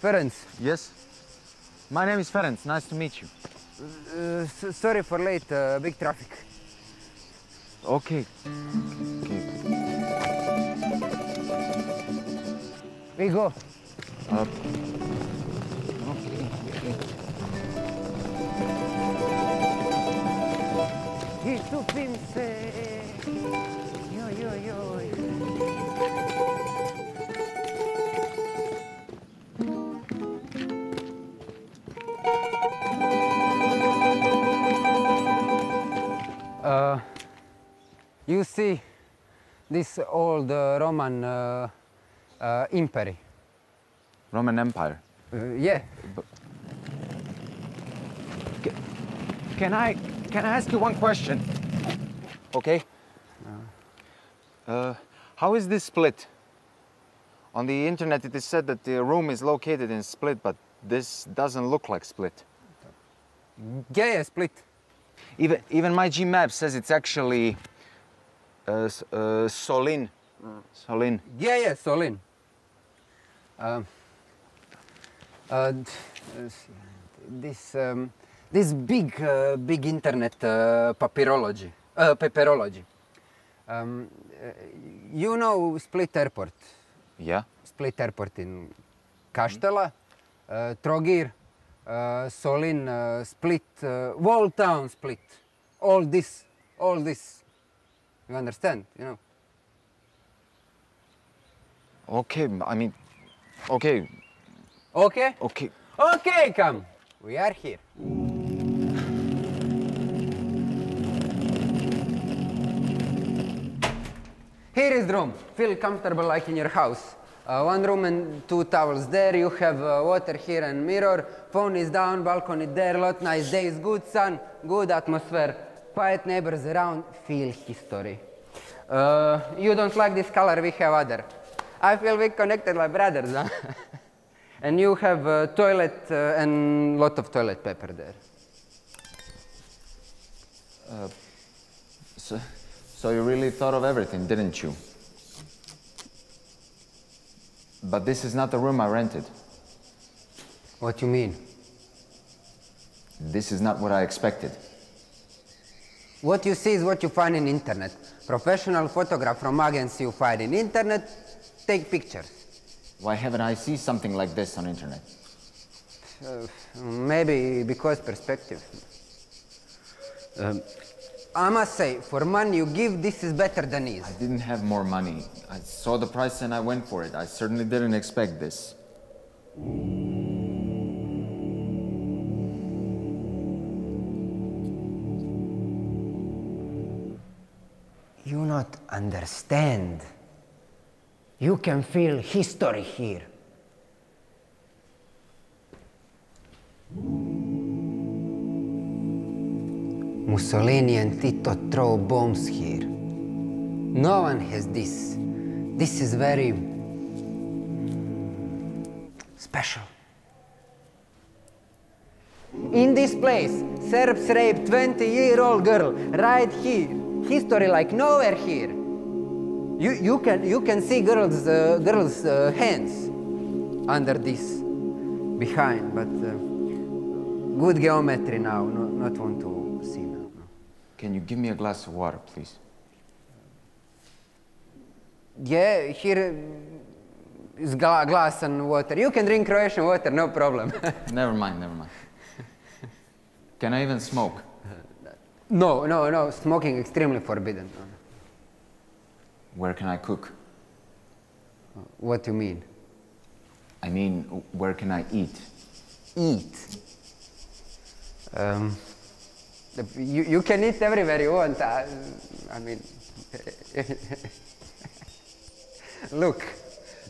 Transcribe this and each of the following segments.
Ferenc, Yes? My name is Ferenc. Nice to meet you. uh, sorry for late, uh, big traffic. Okay. Okay. We go. Uh, se. Joj, joj, joj. You see this old uh, Roman uh, uh, empire. Roman Empire. Uh, yeah, Can I can I ask you one question? Okay. Uh, how is this split? On the internet, it is said that the room is located in Split, but this doesn't look like Split. yeah, yeah, split. Even even my G map says it's actually uh, uh, Solin. Solin. Yeah, yeah, Solin. Um, this um, this big uh, big internet uh, papyrology, paperology. Um, you know Split Airport, Yeah. Split Airport in Kaštela, uh, Trogir, uh, Solin, uh, Split, uh, whole town Split. All this, all this. You understand? You know. Okay. I mean, okay. Okay. Okay. Okay, come. We are here. Here is the room. Feel comfortable like in your house. Uh, one room and two towels there. You have uh, water here and mirror. Phone is down, balcony there. Lot nice days, good sun, good atmosphere. Quiet neighbors around. Feel history. Uh, you don't like this color, we have other. I feel we connected like brothers. Huh? And you have a toilet uh, and lot of toilet paper there. So, so you really thought of everything, didn't you? But this is not the room I rented. What do you mean? This is not what I expected. What you see is what you find in internet. Professional photograph from agency you find in internet, take pictures. Why haven't I seen something like this on internet? Uh, maybe because perspective. Um, I must say, for money you give, this is better than is. I didn't have more money. I saw the price and I went for it. I certainly didn't expect this. You not understand. You can feel history here. Mussolini and Tito throw bombs here. No one has this. This is very special. In this place, Serbs raped 20-year-old girl right here. History like nowhere here. You, you, can, you can see girls' uh, girls' uh, hands under this, behind, but uh, good geometry now, no, not want to see now. Can you give me a glass of water, please? Yeah, here uh, gla- glass and water. You can drink Croatian water, no problem. never mind, never mind. Can I even smoke? No, no, no, smoking extremely forbidden. Where can I cook? What do you mean? I mean, where can I eat? Eat. Um, you, you can eat everywhere you want. I, I mean, look,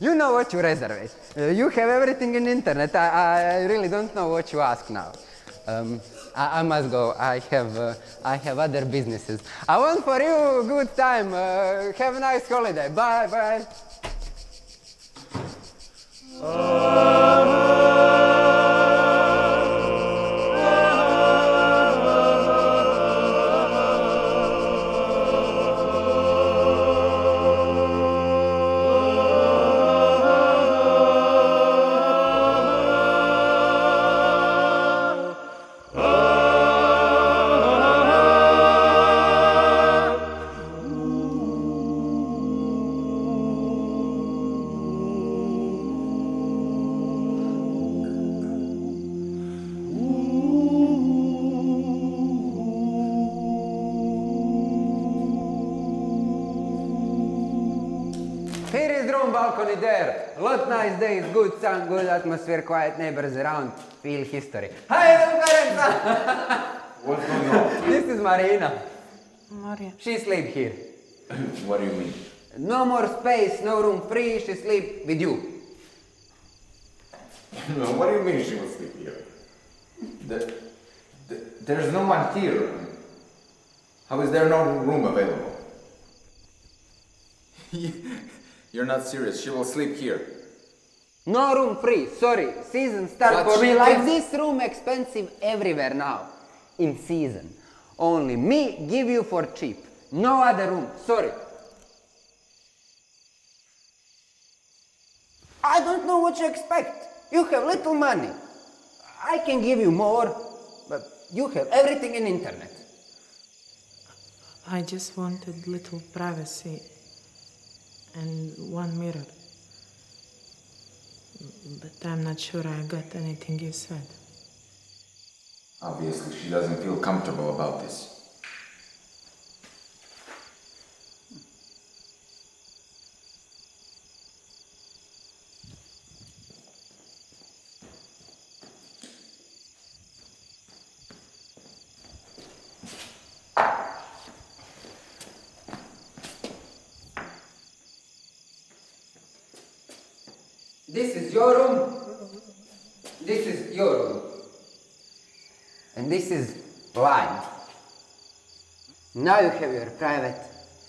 you know what you reserve. Uh, you have everything in internet. I, I really don't know what you ask now. Um, I, I must go. I have, uh, I have other businesses. I want for you a good time. Uh, have a nice holiday. Bye, bye. Good atmosphere, quiet neighbors around. Feel history. Hi, Ferenc! What's going on? this is Marina. Maria. She sleep here. what do you mean? No more space, no room free. She sleep with you. no, what do you mean she will sleep here? The, the, there's no one here. How is there no room available? You're not serious. She will sleep here. No room free. Sorry, season start But for me like this room expensive everywhere now. In season. Only me give you for cheap. No other room. Sorry. I don't know what you expect. You have little money. I can give you more, but you have everything in internet. I just wanted little privacy and one mirror. But I'm not sure I got anything you said. Obviously, she doesn't feel comfortable about this is your room. This is your room. And this is mine. Now you have your private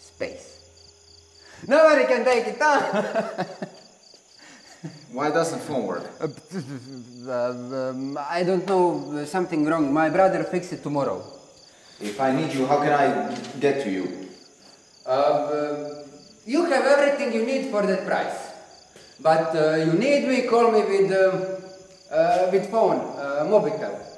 space. Nobody can take it down. Why doesn't phone work? um, I don't know, uh, something wrong. My brother fix it tomorrow. If I need you, how can I get to you? Uh, uh, you have everything you need for that price. But uh, you need me, call me with, um, uh, with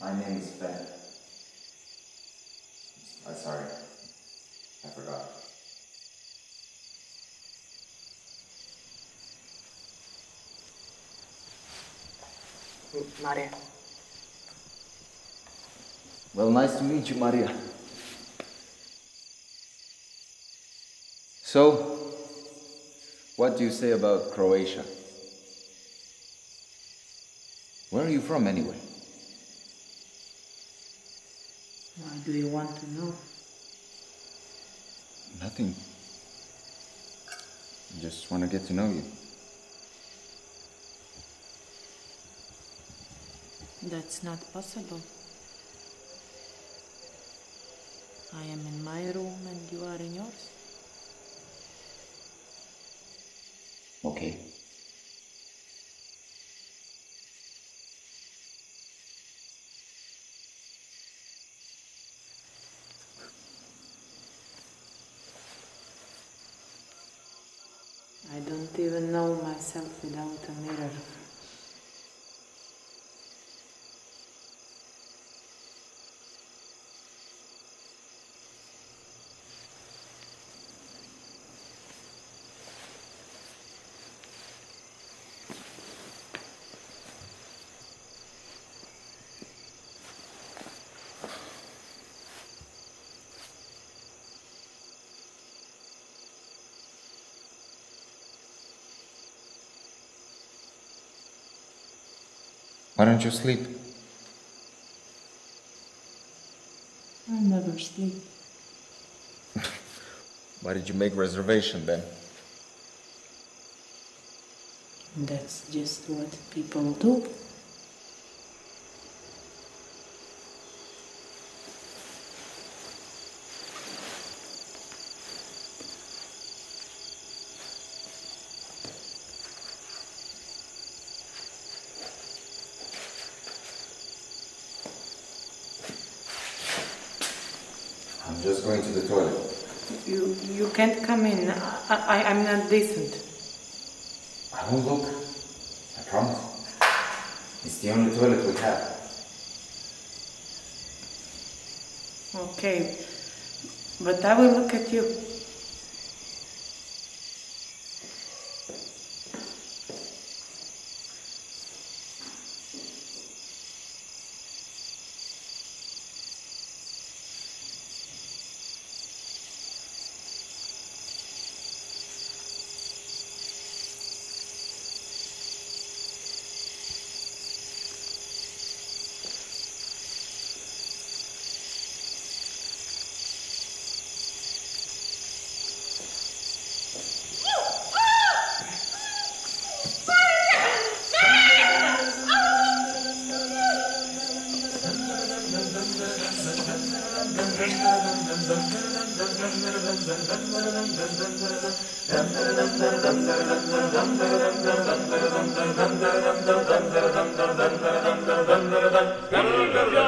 My name is Ben. I'm sorry. I forgot. Maria. Well, nice to meet you, Maria. So, what do you say about Croatia? Where are you from, anyway? Why do you want to know? Nothing. Just want to get to know you. That's not possible. I am in my room and you are in yours. Okay. I don't even know myself without a mirror. Why don't you sleep? I never sleep. Why did you make reservation then? That's just what people do. I'm just going to the toilet. You, you can't come in. I, I, I'm not decent. I won't look. I promise. It's the only toilet we have. Okay. But I will look at you.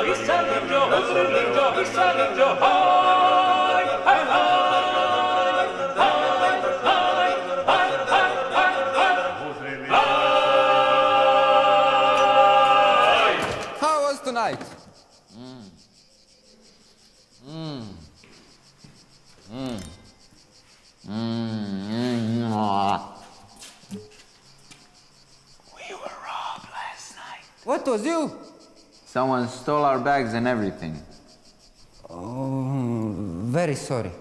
Huzur Ninja, Huzur Ninja, Huzur Ninja, was you? Someone stole our bags and everything. Oh, very sorry.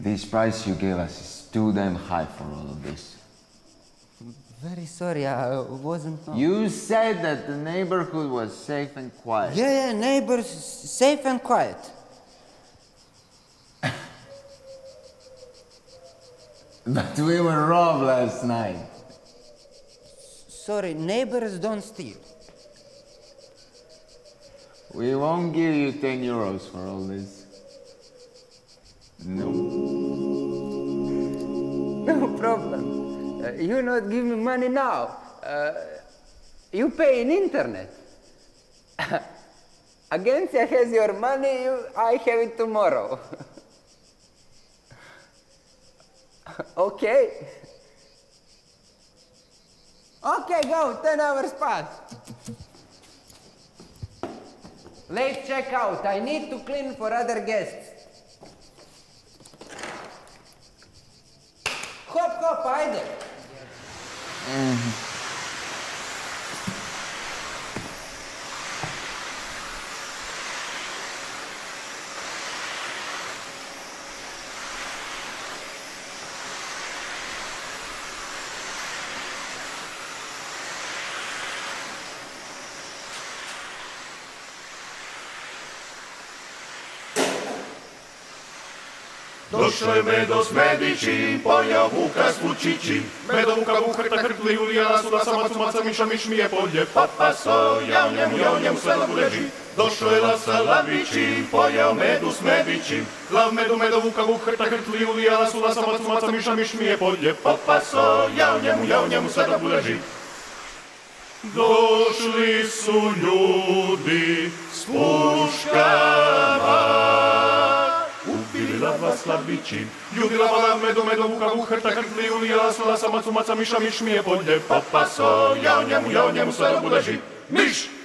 This price you gave us is too damn high for all of this. Very sorry, I wasn't. know- You said that the neighborhood was safe and quiet. Yeah, yeah, neighbors, safe and quiet. But we were robbed last night. Sorry, neighbors don't steal. We won't give you 10 euros for all this. No. No problem. Uh, you not give me money now. Uh, you pay in internet. Agencia has your money, you, I have it tomorrow. okay. Okay, go, 10 hours pass. Late checkout, I need to clean for other guests. Hop, hop, ajde. Došlo je medo s medići, pojao vuka s vučići. Medo vuka vuhrta hrtli Julija, su na sama cumaca miša miš mi je polje. Papa soja u njemu, ja u njemu sve lagu leži. došlo je lasa lavići, pojao medu s medići. Lav medu medo vuka vuhrta hrtli Julija, su na sama cumaca miša miš mi je polje. Papa soja u njemu, ja u njemu sve lagu leži. Došli su ljudi s puškama. Lava slabići. Ljudi lava lav medo, medo, vuka, vuhrta, hrtli, ulija, sula, sama, cumaca, miša, miš mi je podlje. Papa so, ja o njemu, ja o njemu, sve bude živ. Miš!